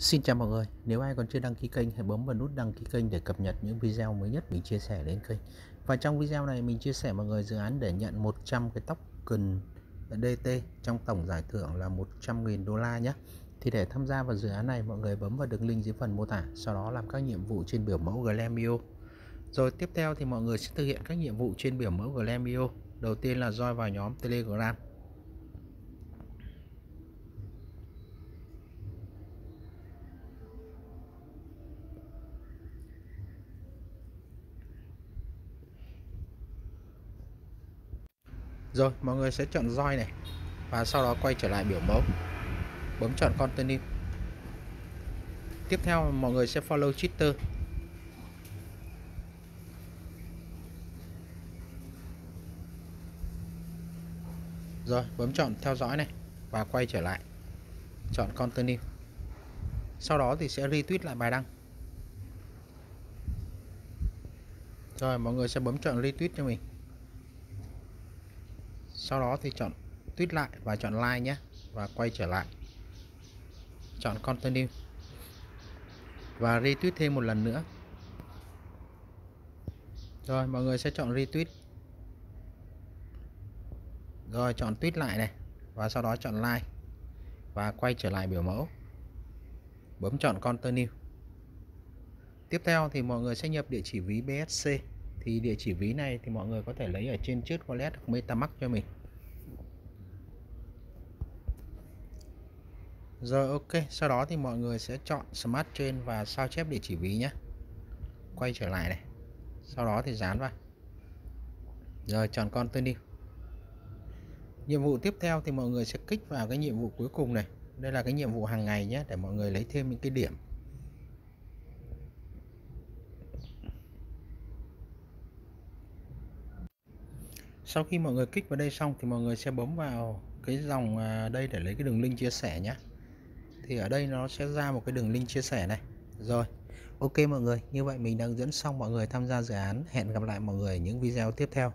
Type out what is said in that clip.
Xin chào mọi người, nếu ai còn chưa đăng ký kênh hãy bấm vào nút đăng ký kênh để cập nhật những video mới nhất mình chia sẻ đến kênh. Và trong video này mình chia sẻ mọi người dự án để nhận 100 cái tóc cần DT trong tổng giải thưởng là 100.000 đô la nhé. Thì để tham gia vào dự án này mọi người bấm vào đường link dưới phần mô tả, sau đó làm các nhiệm vụ trên biểu mẫu Glamio. Rồi tiếp theo thì mọi người sẽ thực hiện các nhiệm vụ trên biểu mẫu Glamio. Đầu tiên là join vào nhóm Telegram. Rồi, mọi người sẽ chọn roi này và sau đó quay trở lại biểu mẫu. Bấm chọn continue. Tiếp theo, mọi người sẽ follow Twitter rồi, bấm chọn theo dõi này và quay trở lại. Chọn continue. Sau đó thì sẽ retweet lại bài đăng. Rồi, mọi người sẽ bấm chọn retweet cho mình sau đó thì chọn tweet lại và chọn like nhé, và quay trở lại. Chọn continue và retweet thêm một lần nữa. Rồi, mọi người sẽ chọn retweet. Rồi, chọn tweet lại này, và sau đó chọn like, và quay trở lại biểu mẫu. Bấm chọn continue tiếp theo thì mọi người sẽ nhập địa chỉ ví BSC thì địa chỉ ví này thì mọi người có thể lấy ở trên trước wallet hoặc metamask cho mình. Rồi, ok. Sau đó thì mọi người sẽ chọn smart chain và sao chép địa chỉ ví nhé. Quay trở lại này. Sau đó thì dán vào. Rồi, chọn continue. Nhiệm vụ tiếp theo thì mọi người sẽ kích vào cái nhiệm vụ cuối cùng này. Đây là cái nhiệm vụ hàng ngày nhé, để mọi người lấy thêm những cái điểm. Sau khi mọi người kích vào đây xong thì mọi người sẽ bấm vào cái dòng à, đây để lấy cái đường link chia sẻ nhé thì ở đây nó sẽ ra một cái đường link chia sẻ này. Rồi, ok mọi người, như vậy mình đang dẫn xong mọi người tham gia dự án. Hẹn gặp lại mọi người những video tiếp theo.